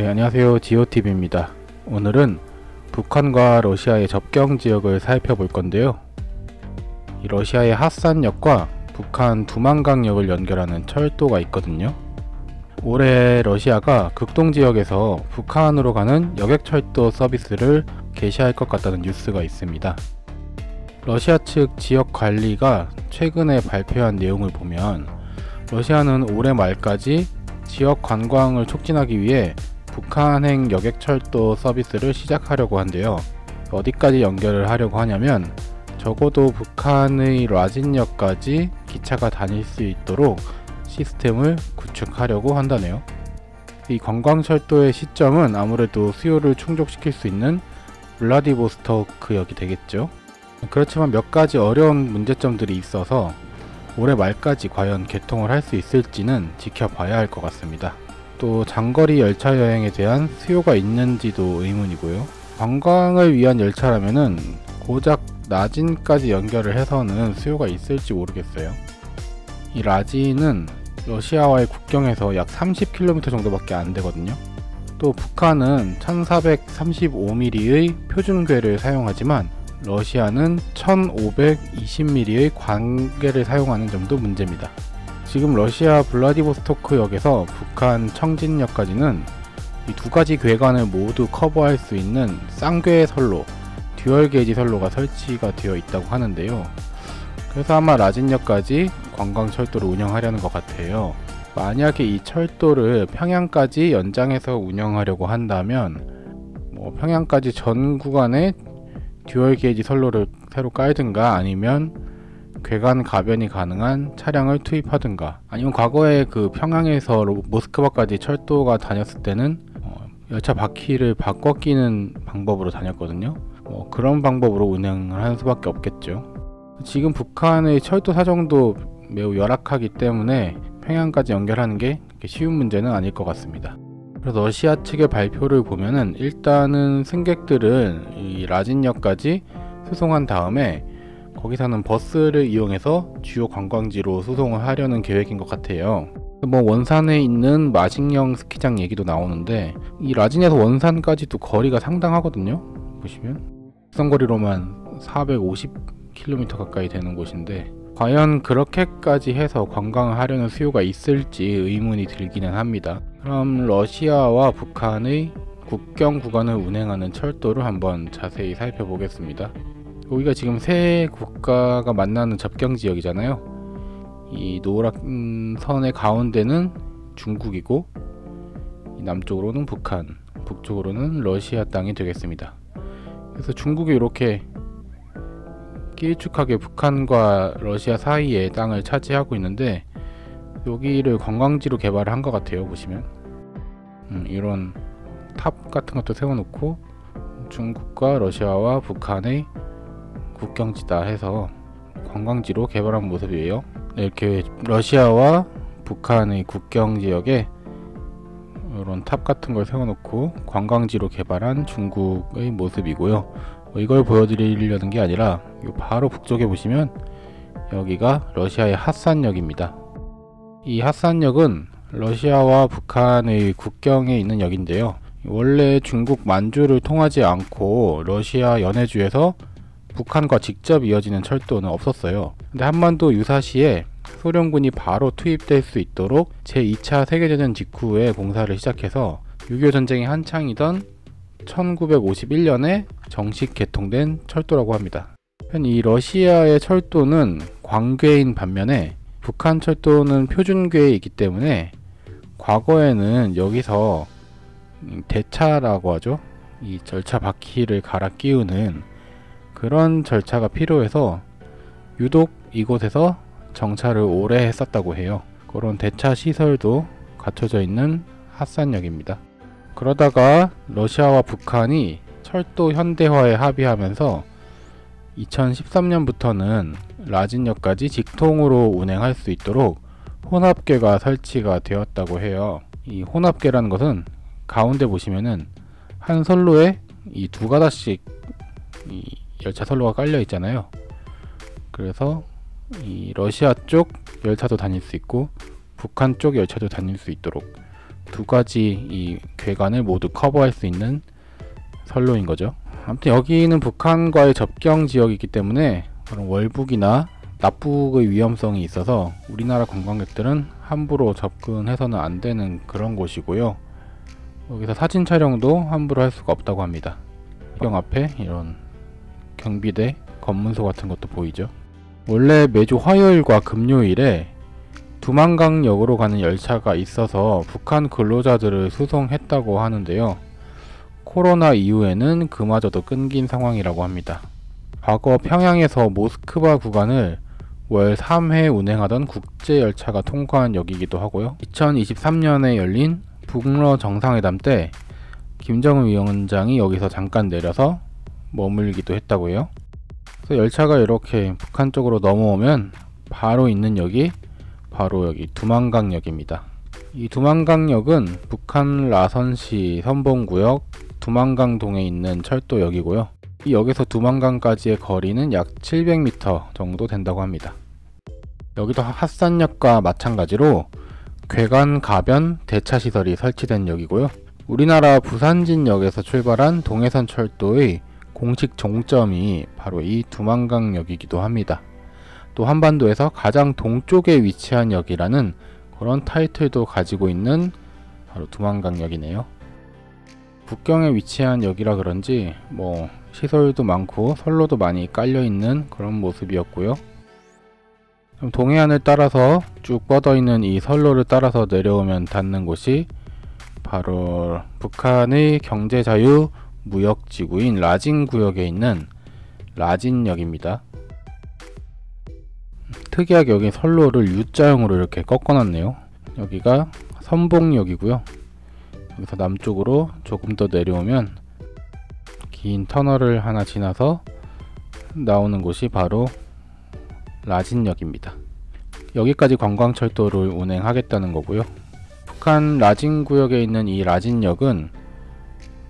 네, 안녕하세요. 지오TV입니다. 오늘은 북한과 러시아의 접경 지역을 살펴볼 건데요. 이 러시아의 하산역과 북한 두만강역을 연결하는 철도가 있거든요. 올해 러시아가 극동 지역에서 북한으로 가는 여객철도 서비스를 개시할 것 같다는 뉴스가 있습니다. 러시아 측 지역 관리가 최근에 발표한 내용을 보면 러시아는 올해 말까지 지역 관광을 촉진하기 위해 북한행 여객철도 서비스를 시작하려고 한대요. 어디까지 연결을 하려고 하냐면 적어도 북한의 라진역까지 기차가 다닐 수 있도록 시스템을 구축하려고 한다네요. 이 관광철도의 시점은 아무래도 수요를 충족시킬 수 있는 블라디보스토크역이 되겠죠. 그렇지만 몇 가지 어려운 문제점들이 있어서 올해 말까지 과연 개통을 할 수 있을지는 지켜봐야 할 것 같습니다. 또 장거리 열차 여행에 대한 수요가 있는지도 의문이고요. 관광을 위한 열차라면은 고작 나진까지 연결을 해서는 수요가 있을지 모르겠어요. 이 라진은 러시아와의 국경에서 약 30km 정도밖에 안 되거든요. 또 북한은 1435mm의 표준궤를 사용하지만 러시아는 1520mm의 광궤를 사용하는 점도 문제입니다. 지금 러시아 블라디보스토크역에서 북한 청진역까지는 이 두 가지 궤간을 모두 커버할 수 있는 쌍궤 선로, dual gauge 선로가 설치가 되어 있다고 하는데요. 그래서 아마 라진역까지 관광철도를 운영하려는 것 같아요. 만약에 이 철도를 평양까지 연장해서 운영하려고 한다면 뭐 평양까지 전 구간에 dual gauge 선로를 새로 깔든가 아니면 궤간 가변이 가능한 차량을 투입하든가 아니면 과거에 그 평양에서 모스크바까지 철도가 다녔을 때는 어, 열차 바퀴를 바꿔 끼는 방법으로 다녔거든요. 뭐 그런 방법으로 운행을 하는 수밖에 없겠죠. 지금 북한의 철도 사정도 매우 열악하기 때문에 평양까지 연결하는 게 쉬운 문제는 아닐 것 같습니다. 그래서 러시아 측의 발표를 보면은 일단은 승객들은 이 라진역까지 수송한 다음에 거기서는 버스를 이용해서 주요 관광지로 수송을 하려는 계획인 것 같아요. 뭐 원산에 있는 마식령 스키장 얘기도 나오는데 이 라진에서 원산까지도 거리가 상당하거든요. 보시면 선거리로만 450km 가까이 되는 곳인데 과연 그렇게까지 해서 관광을 하려는 수요가 있을지 의문이 들기는 합니다. 그럼 러시아와 북한의 국경 구간을 운행하는 철도를 한번 자세히 살펴보겠습니다. 여기가 지금 세 국가가 만나는 접경 지역이잖아요. 이 노란 선의 가운데는 중국이고 남쪽으로는 북한, 북쪽으로는 러시아 땅이 되겠습니다. 그래서 중국이 이렇게 길쭉하게 북한과 러시아 사이에 땅을 차지하고 있는데 여기를 관광지로 개발을 한 것 같아요 보시면 음, 이런 탑 같은 것도 세워놓고 중국과 러시아와 북한의 국경지다 해서 관광지로 개발한 모습이에요. 네, 이렇게 러시아와 북한의 국경 지역에 이런 탑 같은 걸 세워놓고 관광지로 개발한 중국의 모습이고요. 이걸 보여드리려는 게 아니라 바로 북쪽에 보시면 여기가 러시아의 핫산역입니다. 이 핫산역은 러시아와 북한의 국경에 있는 역인데요. 원래 중국 만주를 통하지 않고 러시아 연해주에서 북한과 직접 이어지는 철도는 없었어요. 근데 한반도 유사시에 소련군이 바로 투입될 수 있도록 제2차 세계대전 직후에 공사를 시작해서 6.25 전쟁이 한창이던 1951년에 정식 개통된 철도라고 합니다. 이 러시아의 철도는 광궤인 반면에 북한 철도는 표준궤이기 때문에 과거에는 여기서 대차라고 하죠. 이 절차 바퀴를 갈아 끼우는 그런 절차가 필요해서 유독 이곳에서 정차를 오래 했었다고 해요. 그런 대차 시설도 갖춰져 있는 핫산역입니다. 그러다가 러시아와 북한이 철도 현대화에 합의하면서 2013년부터는 라진역까지 직통으로 운행할 수 있도록 혼합계가 설치가 되었다고 해요. 이 혼합계라는 것은 가운데 보시면은 한 선로에 이 두 가닥씩 이 열차 선로가 깔려 있잖아요. 그래서 이 러시아 쪽 열차도 다닐 수 있고 북한 쪽 열차도 다닐 수 있도록 두 가지 이 괴관을 모두 커버할 수 있는 선로인 거죠. 아무튼 여기는 북한과의 접경 지역이기 때문에 그런 월북이나 납북의 위험성이 있어서 우리나라 관광객들은 함부로 접근해서는 안 되는 그런 곳이고요. 여기서 사진 촬영도 함부로 할 수가 없다고 합니다. 경 앞에 이런 경비대 검문소 같은 것도 보이죠. 원래 매주 화요일과 금요일에 두만강역으로 가는 열차가 있어서 북한 근로자들을 수송했다고 하는데요. 코로나 이후에는 그마저도 끊긴 상황이라고 합니다. 과거 평양에서 모스크바 구간을 월 3회 운행하던 국제 열차가 통과한 역이기도 하고요. 2023년에 열린 북러 정상회담 때 김정은 위원장이 여기서 잠깐 내려서 머물기도 했다고 해요. 그래서 열차가 이렇게 북한 쪽으로 넘어오면 바로 있는 역이 바로 여기 두만강역입니다. 이 두만강역은 북한 라선시 선봉구역 두만강동에 있는 철도역이고요. 이 역에서 두만강까지의 거리는 약 700m 정도 된다고 합니다. 여기도 핫산역과 마찬가지로 괴관 가변 대차 시설이 설치된 역이고요. 우리나라 부산진역에서 출발한 동해선 철도의 공식 종점이 바로 이 두만강역이기도 합니다. 또 한반도에서 가장 동쪽에 위치한 역이라는 그런 타이틀도 가지고 있는 바로 두만강역이네요. 북경에 위치한 역이라 그런지 뭐 시설도 많고 선로도 많이 깔려 있는 그런 모습이었고요. 동해안을 따라서 쭉 뻗어 있는 이 선로를 따라서 내려오면 닿는 곳이 바로 북한의 경제자유 무역지구인 라진 구역에 있는 라진역입니다. 특이하게 여기 선로를 U자형으로 이렇게 꺾어놨네요. 여기가 선봉역이고요. 여기서 남쪽으로 조금 더 내려오면 긴 터널을 하나 지나서 나오는 곳이 바로 라진역입니다. 여기까지 관광철도를 운행하겠다는 거고요. 북한 라진 구역에 있는 이 라진역은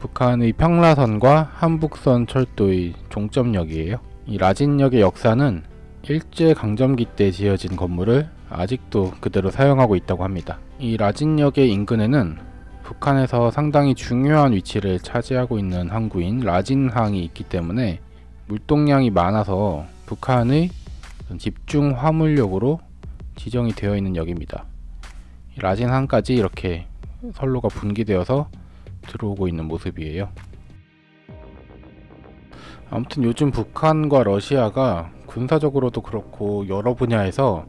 북한의 평라선과 한북선 철도의 종점역이에요. 이 라진역의 역사는 일제 강점기 때 지어진 건물을 아직도 그대로 사용하고 있다고 합니다. 이 라진역의 인근에는 북한에서 상당히 중요한 위치를 차지하고 있는 항구인 라진항이 있기 때문에 물동량이 많아서 북한의 집중 화물역으로 지정이 되어 있는 역입니다. 라진항까지 이렇게 선로가 분기되어서 들어오고 있는 모습이에요. 아무튼 요즘 북한과 러시아가 군사적으로도 그렇고 여러 분야에서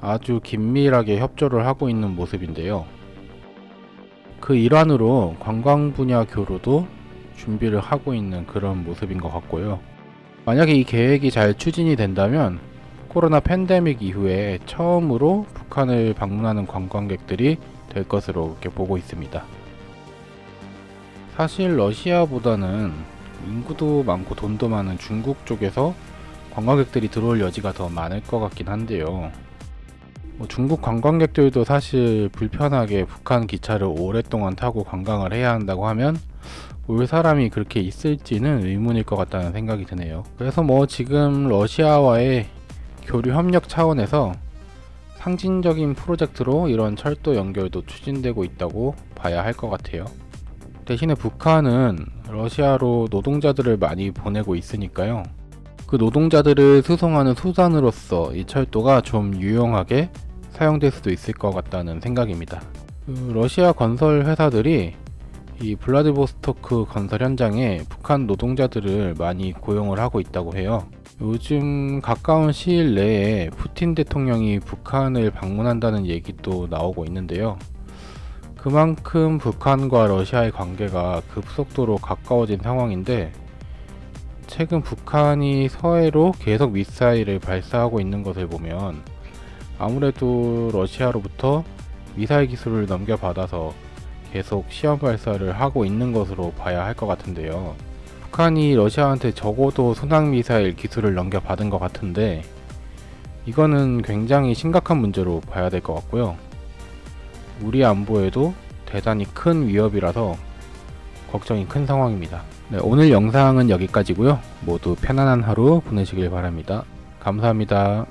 아주 긴밀하게 협조를 하고 있는 모습인데요. 그 일환으로 관광 분야 교류도 준비를 하고 있는 그런 모습인 것 같고요. 만약에 이 계획이 잘 추진이 된다면 코로나 팬데믹 이후에 처음으로 북한을 방문하는 관광객들이 될 것으로 이렇게 보고 있습니다. 사실 러시아보다는 인구도 많고 돈도 많은 중국 쪽에서 관광객들이 들어올 여지가 더 많을 것 같긴 한데요. 뭐 중국 관광객들도 사실 불편하게 북한 기차를 오랫동안 타고 관광을 해야 한다고 하면 올 사람이 그렇게 있을지는 의문일 것 같다는 생각이 드네요. 그래서 뭐 지금 러시아와의 교류 협력 차원에서 상징적인 프로젝트로 이런 철도 연결도 추진되고 있다고 봐야 할 것 같아요. 대신에 북한은 러시아로 노동자들을 많이 보내고 있으니까요. 그 노동자들을 수송하는 수단으로서 이 철도가 좀 유용하게 사용될 수도 있을 것 같다는 생각입니다. 그 러시아 건설 회사들이 이 블라디보스토크 건설 현장에 북한 노동자들을 많이 고용을 하고 있다고 해요. 요즘 가까운 시일 내에 푸틴 대통령이 북한을 방문한다는 얘기도 나오고 있는데요. 그만큼 북한과 러시아의 관계가 급속도로 가까워진 상황인데 최근 북한이 서해로 계속 미사일을 발사하고 있는 것을 보면 아무래도 러시아로부터 미사일 기술을 넘겨받아서 계속 시험 발사를 하고 있는 것으로 봐야 할 것 같은데요. 북한이 러시아한테 적어도 순항미사일 기술을 넘겨받은 것 같은데 이거는 굉장히 심각한 문제로 봐야 될 것 같고요. 우리 안보에도 대단히 큰 위협이라서 걱정이 큰 상황입니다. 네, 오늘 영상은 여기까지고요. 모두 편안한 하루 보내시길 바랍니다. 감사합니다.